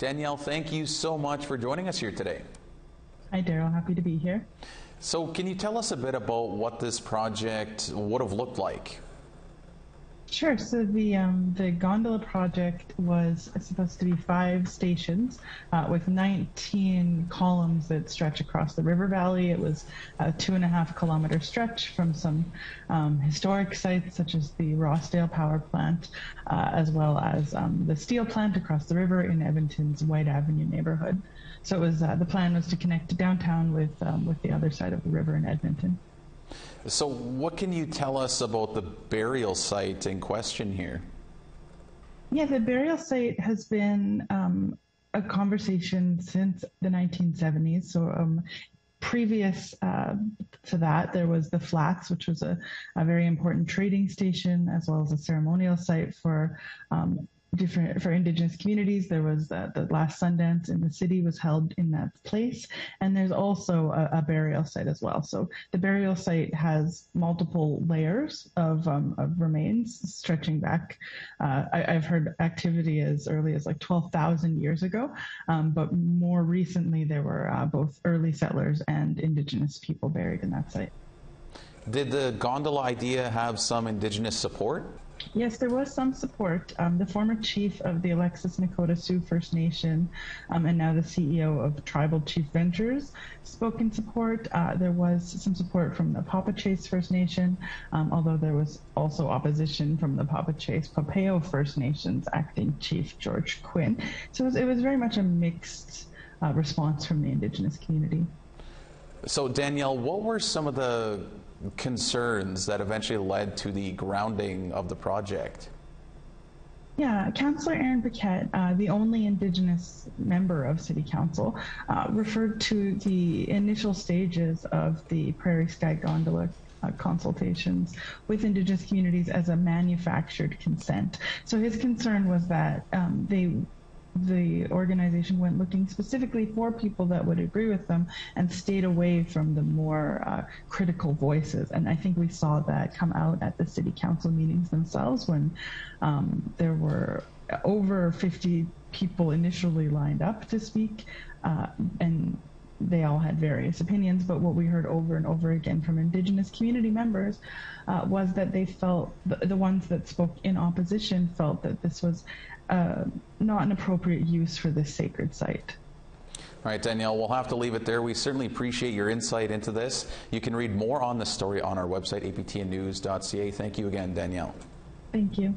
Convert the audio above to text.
Danielle, thank you so much for joining us here today. Hi, Daryl. Happy to be here. So, can you tell us a bit about what this project would have looked like? Sure. So the um, the gondola project was supposed to be five stations uh, with 19 columns that stretch across the river valley. It was a two and a half kilometer stretch from some um, historic sites such as the Rossdale Power Plant, uh, as well as um, the steel plant across the river in Edmonton's Whyte Avenue neighborhood. So it was uh, the plan was to connect downtown with um, with the other side of the river in Edmonton. So, what can you tell us about the burial site in question here? Yeah, the burial site has been um, a conversation since the 1970s. So, um, previous uh, to that, there was the Flats, which was a, a, very important trading station as well as a ceremonial site for um, different for indigenous communities there was uh, the last sundance in the city was held in that place. And there's also a, a burial site as well. So the burial site has multiple layers of, um, of remains stretching back. Uh, I, have heard activity as early as like 12,000 years ago. Um, but more recently there were uh, both early settlers and indigenous people buried in that site. Did the gondola idea have some indigenous support Yes, there was some support. Um, the former chief of the Alexis Nakota Sioux First Nation um, and now the CEO of Tribal Chief Ventures spoke in support. Uh, there was some support from the Papaschase First Nation, um, although there was also opposition from the Papaschase Papeo First Nations acting chief George Quinn. So it was, it was very much a mixed uh, response from the Indigenous community. So, Danielle, what were some of the concerns that eventually led to the grounding of the project? Yeah, Councillor Aaron Paquette, uh, the only Indigenous member of City Council, uh, referred to the initial stages of the Prairie Sky Gondola uh, consultations with Indigenous communities as a manufactured consent. So his concern was that um, they the organization went looking specifically for people that would agree with them and stayed away from the more uh, critical voices. And I think we saw that come out at the city council meetings themselves when um, there were over 50 people initially lined up to speak. Uh, and they all had various opinions, but what we heard over and over again from Indigenous community members uh, was that they felt the, the, ones that spoke in opposition felt that this was uh, not an appropriate use for this sacred site. All right, Danielle, we'll have to leave it there. We certainly appreciate your insight into this. You can read more on the story on our website, aptnnews.ca. Thank you again, Danielle. Thank you.